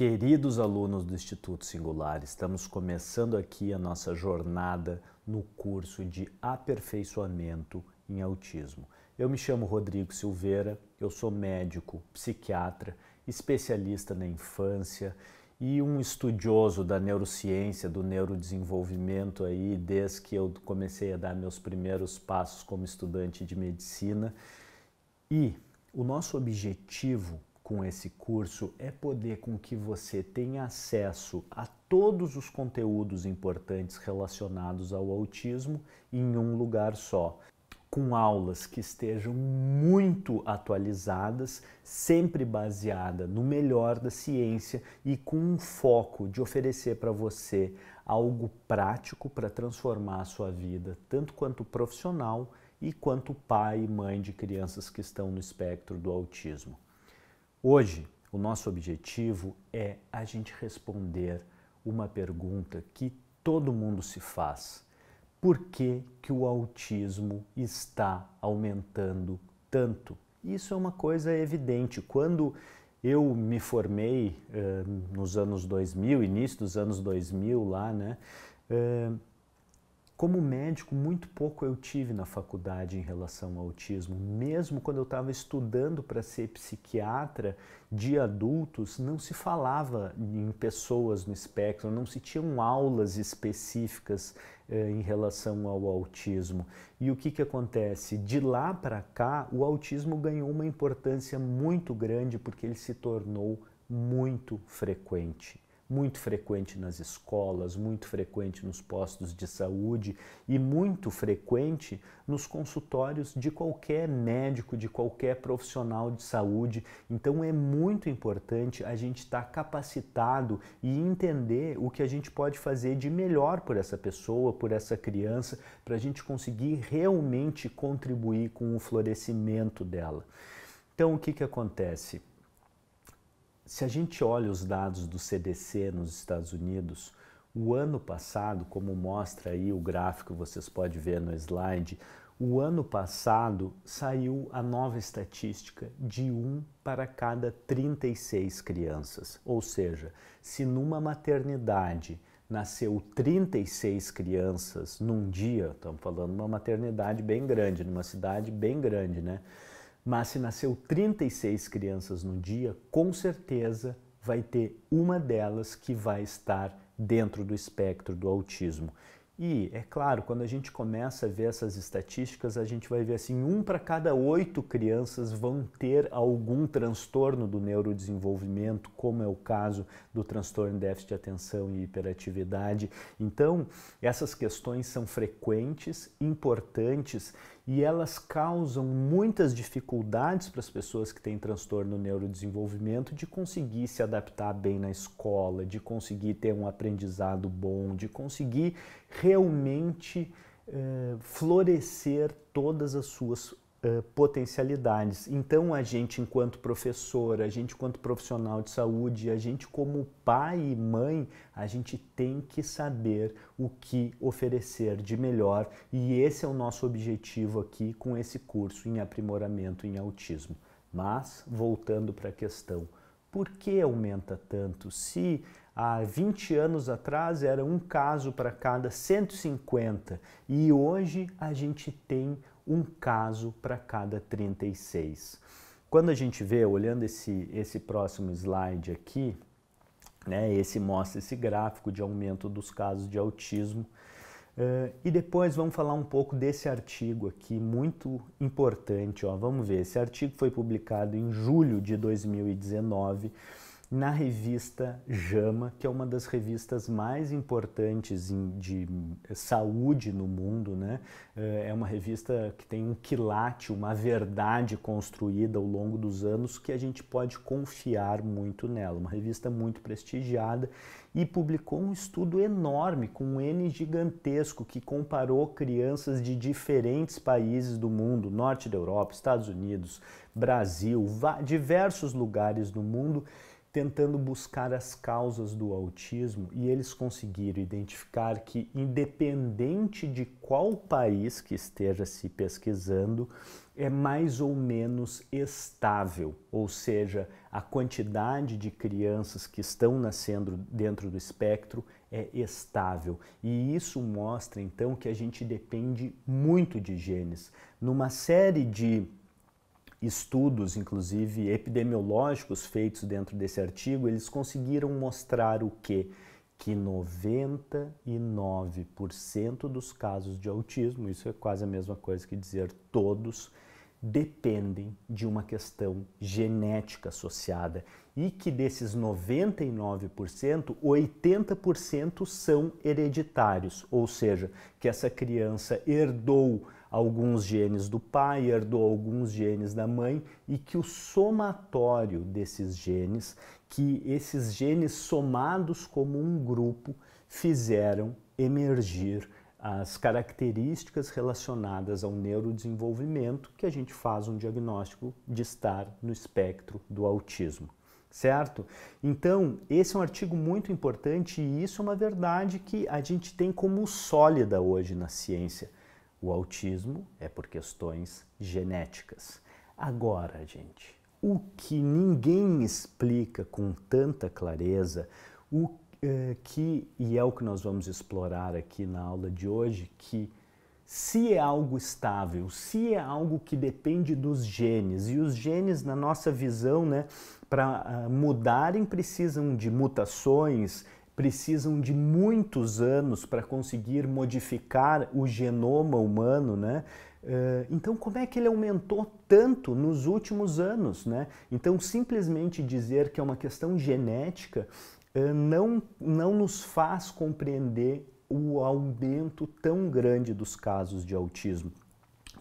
Queridos alunos do Instituto Singular, estamos começando aqui a nossa jornada no curso de aperfeiçoamento em autismo. Eu me chamo Rodrigo Silveira, eu sou médico, psiquiatra, especialista na infância e um estudioso da neurociência, do neurodesenvolvimento aí desde que eu comecei a dar meus primeiros passos como estudante de medicina. E o nosso objetivo com esse curso é poder com que você tenha acesso a todos os conteúdos importantes relacionados ao autismo em um lugar só com aulas que estejam muito atualizadas, sempre baseada no melhor da ciência e com um foco de oferecer para você algo prático para transformar a sua vida, tanto quanto profissional e quanto pai e mãe de crianças que estão no espectro do autismo. Hoje, o nosso objetivo é a gente responder uma pergunta que todo mundo se faz. Por que, que o autismo está aumentando tanto? Isso é uma coisa evidente. Quando eu me formei uh, nos anos 2000, início dos anos 2000 lá, né? Uh, como médico, muito pouco eu tive na faculdade em relação ao autismo. Mesmo quando eu estava estudando para ser psiquiatra de adultos, não se falava em pessoas no espectro, não se tinham aulas específicas eh, em relação ao autismo. E o que, que acontece? De lá para cá, o autismo ganhou uma importância muito grande porque ele se tornou muito frequente muito frequente nas escolas, muito frequente nos postos de saúde e muito frequente nos consultórios de qualquer médico, de qualquer profissional de saúde. Então é muito importante a gente estar tá capacitado e entender o que a gente pode fazer de melhor por essa pessoa, por essa criança, para a gente conseguir realmente contribuir com o florescimento dela. Então o que, que acontece? Se a gente olha os dados do CDC nos Estados Unidos, o ano passado, como mostra aí o gráfico, vocês podem ver no slide, o ano passado saiu a nova estatística de 1 para cada 36 crianças. Ou seja, se numa maternidade nasceu 36 crianças num dia, estamos falando uma maternidade bem grande, numa cidade bem grande, né? Mas se nasceu 36 crianças no dia, com certeza vai ter uma delas que vai estar dentro do espectro do autismo. E, é claro, quando a gente começa a ver essas estatísticas, a gente vai ver assim, um para cada oito crianças vão ter algum transtorno do neurodesenvolvimento, como é o caso do transtorno de déficit de atenção e hiperatividade. Então, essas questões são frequentes, importantes e elas causam muitas dificuldades para as pessoas que têm transtorno no neurodesenvolvimento de conseguir se adaptar bem na escola, de conseguir ter um aprendizado bom, de conseguir realmente eh, florescer todas as suas Potencialidades. Então, a gente, enquanto professor, a gente, enquanto profissional de saúde, a gente, como pai e mãe, a gente tem que saber o que oferecer de melhor e esse é o nosso objetivo aqui com esse curso em aprimoramento em autismo. Mas, voltando para a questão, por que aumenta tanto? Se há 20 anos atrás era um caso para cada 150 e hoje a gente tem um caso para cada 36. Quando a gente vê, olhando esse, esse próximo slide aqui, né, esse mostra esse gráfico de aumento dos casos de autismo. Uh, e depois vamos falar um pouco desse artigo aqui, muito importante. Ó. Vamos ver, esse artigo foi publicado em julho de 2019 na revista JAMA, que é uma das revistas mais importantes de saúde no mundo, né? Eh, é uma revista que tem um quilate, uma verdade construída ao longo dos anos que a gente pode confiar muito nela. Uma revista muito prestigiada e publicou um estudo enorme com um N gigantesco que comparou crianças de diferentes países do mundo, norte da Europa, Estados Unidos, Brasil, diversos lugares do mundo tentando buscar as causas do autismo e eles conseguiram identificar que, independente de qual país que esteja se pesquisando, é mais ou menos estável, ou seja, a quantidade de crianças que estão nascendo dentro do espectro é estável. E isso mostra então que a gente depende muito de genes. Numa série de estudos, inclusive epidemiológicos, feitos dentro desse artigo, eles conseguiram mostrar o que? Que 99% dos casos de autismo, isso é quase a mesma coisa que dizer todos, dependem de uma questão genética associada e que desses 99%, 80% são hereditários, ou seja, que essa criança herdou alguns genes do pai, herdou alguns genes da mãe e que o somatório desses genes, que esses genes somados como um grupo fizeram emergir as características relacionadas ao neurodesenvolvimento que a gente faz um diagnóstico de estar no espectro do autismo. Certo? Então, esse é um artigo muito importante e isso é uma verdade que a gente tem como sólida hoje na ciência. O autismo é por questões genéticas. Agora, gente, o que ninguém explica com tanta clareza, o é, que, e é o que nós vamos explorar aqui na aula de hoje, que se é algo estável, se é algo que depende dos genes, e os genes, na nossa visão, né, para uh, mudarem, precisam de mutações, precisam de muitos anos para conseguir modificar o genoma humano, né? Uh, então, como é que ele aumentou tanto nos últimos anos, né? Então, simplesmente dizer que é uma questão genética eh, não, não nos faz compreender o aumento tão grande dos casos de autismo.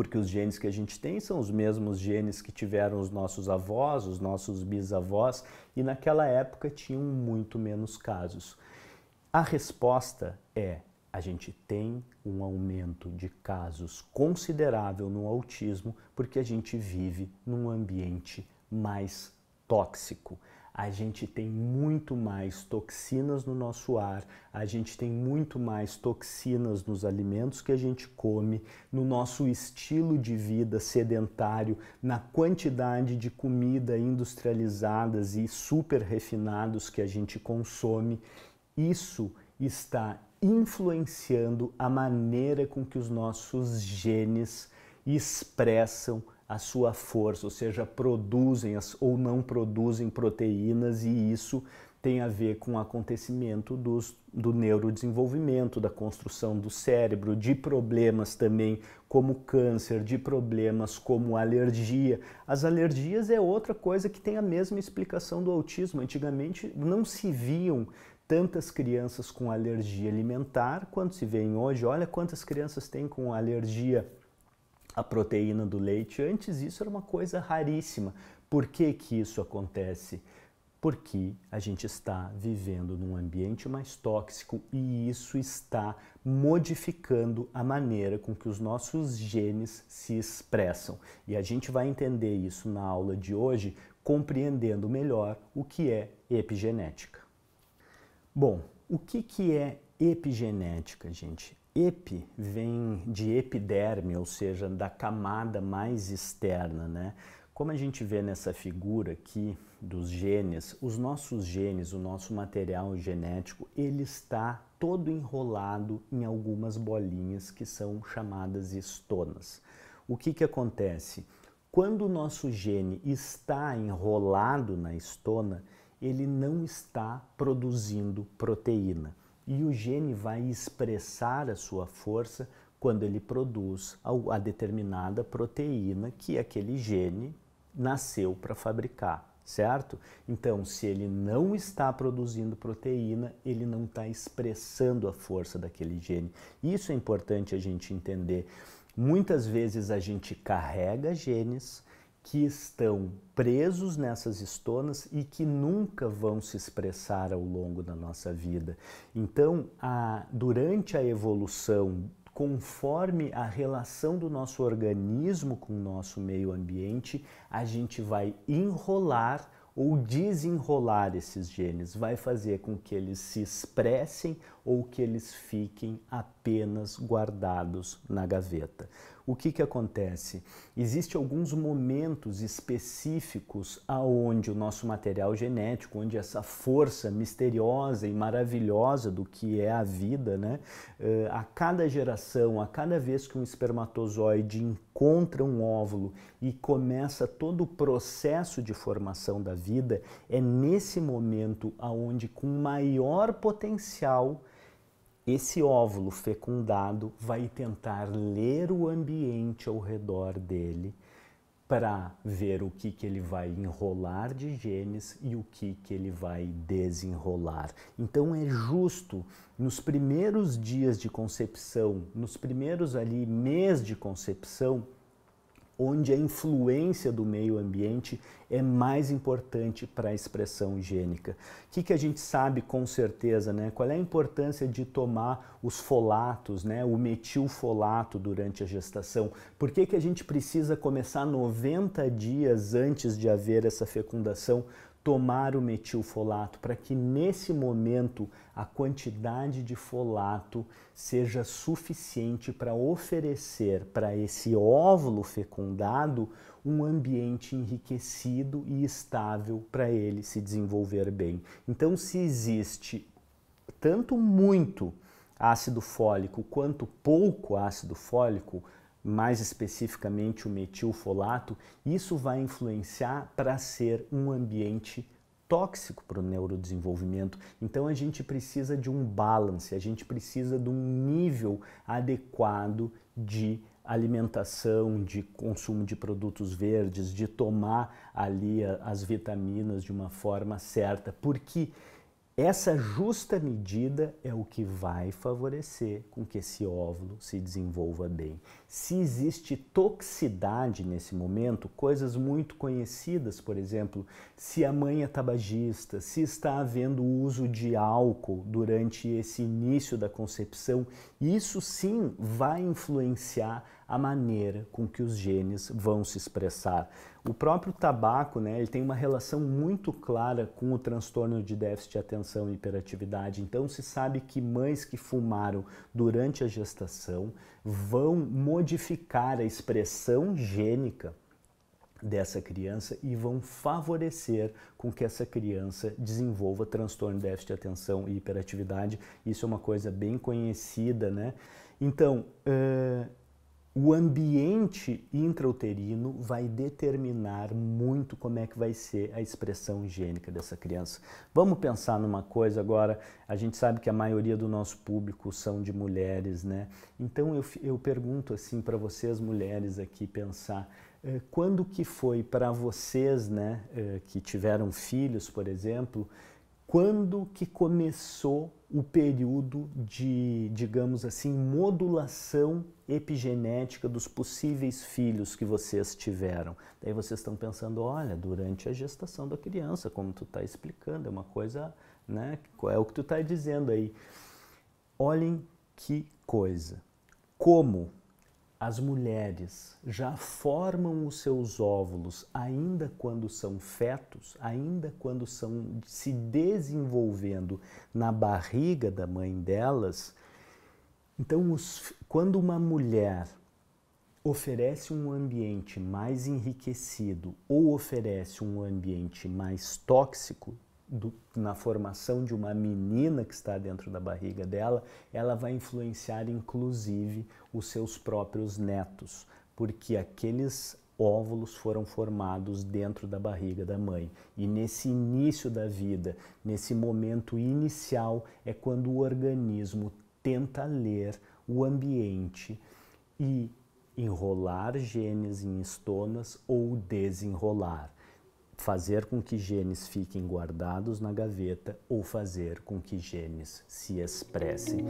Porque os genes que a gente tem são os mesmos genes que tiveram os nossos avós, os nossos bisavós, e naquela época tinham muito menos casos. A resposta é: a gente tem um aumento de casos considerável no autismo porque a gente vive num ambiente mais tóxico a gente tem muito mais toxinas no nosso ar, a gente tem muito mais toxinas nos alimentos que a gente come, no nosso estilo de vida sedentário, na quantidade de comida industrializadas e super refinados que a gente consome. Isso está influenciando a maneira com que os nossos genes expressam a sua força, ou seja, produzem ou não produzem proteínas e isso tem a ver com o acontecimento dos, do neurodesenvolvimento, da construção do cérebro, de problemas também como câncer, de problemas como alergia. As alergias é outra coisa que tem a mesma explicação do autismo. Antigamente não se viam tantas crianças com alergia alimentar quanto se vêem hoje. Olha quantas crianças têm com alergia a proteína do leite. Antes isso era uma coisa raríssima. Por que, que isso acontece? Porque a gente está vivendo num ambiente mais tóxico e isso está modificando a maneira com que os nossos genes se expressam. E a gente vai entender isso na aula de hoje, compreendendo melhor o que é epigenética. Bom, o que, que é epigenética, gente? Epi vem de epiderme, ou seja, da camada mais externa, né? Como a gente vê nessa figura aqui dos genes, os nossos genes, o nosso material genético, ele está todo enrolado em algumas bolinhas que são chamadas estonas. O que que acontece? Quando o nosso gene está enrolado na estona, ele não está produzindo proteína e o gene vai expressar a sua força quando ele produz a determinada proteína que aquele gene nasceu para fabricar, certo? Então, se ele não está produzindo proteína, ele não está expressando a força daquele gene. Isso é importante a gente entender. Muitas vezes a gente carrega genes que estão presos nessas estonas e que nunca vão se expressar ao longo da nossa vida. Então, a, durante a evolução, conforme a relação do nosso organismo com o nosso meio ambiente, a gente vai enrolar ou desenrolar esses genes, vai fazer com que eles se expressem ou que eles fiquem apenas guardados na gaveta. O que, que acontece? Existem alguns momentos específicos aonde o nosso material genético, onde essa força misteriosa e maravilhosa do que é a vida, né? Eh, a cada geração, a cada vez que um espermatozoide encontra um óvulo e começa todo o processo de formação da vida, é nesse momento aonde com maior potencial esse óvulo fecundado vai tentar ler o ambiente ao redor dele para ver o que, que ele vai enrolar de genes e o que, que ele vai desenrolar. Então é justo nos primeiros dias de concepção, nos primeiros ali mês de concepção, onde a influência do meio ambiente é mais importante para a expressão gênica. O que, que a gente sabe com certeza, né? Qual é a importância de tomar os folatos, né? O metilfolato durante a gestação? Por que, que a gente precisa começar 90 dias antes de haver essa fecundação tomar o metilfolato para que nesse momento a quantidade de folato seja suficiente para oferecer para esse óvulo fecundado um ambiente enriquecido e estável para ele se desenvolver bem. Então, se existe tanto muito ácido fólico quanto pouco ácido fólico, mais especificamente o metilfolato, isso vai influenciar para ser um ambiente tóxico para o neurodesenvolvimento. Então a gente precisa de um balance, a gente precisa de um nível adequado de alimentação, de consumo de produtos verdes, de tomar ali as vitaminas de uma forma certa, porque essa justa medida é o que vai favorecer com que esse óvulo se desenvolva bem. Se existe toxicidade nesse momento, coisas muito conhecidas, por exemplo, se a mãe é tabagista, se está havendo uso de álcool durante esse início da concepção, isso sim vai influenciar a maneira com que os genes vão se expressar. O próprio tabaco, né, ele tem uma relação muito clara com o transtorno de déficit de atenção e hiperatividade. Então se sabe que mães que fumaram durante a gestação vão modificar a expressão gênica dessa criança e vão favorecer com que essa criança desenvolva transtorno de déficit de atenção e hiperatividade. Isso é uma coisa bem conhecida, né? Então, uh, o ambiente intrauterino vai determinar muito como é que vai ser a expressão gênica dessa criança. Vamos pensar numa coisa agora, a gente sabe que a maioria do nosso público são de mulheres, né? Então eu, eu pergunto assim para vocês mulheres aqui pensar, eh, quando que foi para vocês, né, eh, que tiveram filhos, por exemplo, quando que começou o período de, digamos assim, modulação epigenética dos possíveis filhos que vocês tiveram. Daí vocês estão pensando, olha, durante a gestação da criança, como tu está explicando, é uma coisa, né? É o que tu está dizendo aí. Olhem que coisa. Como as mulheres já formam os seus óvulos ainda quando são fetos, ainda quando são se desenvolvendo na barriga da mãe delas. Então, os, quando uma mulher oferece um ambiente mais enriquecido ou oferece um ambiente mais tóxico, do, na formação de uma menina que está dentro da barriga dela, ela vai influenciar inclusive os seus próprios netos, porque aqueles óvulos foram formados dentro da barriga da mãe. E nesse início da vida, nesse momento inicial, é quando o organismo tenta ler o ambiente e enrolar genes em estonas ou desenrolar fazer com que genes fiquem guardados na gaveta ou fazer com que genes se expressem.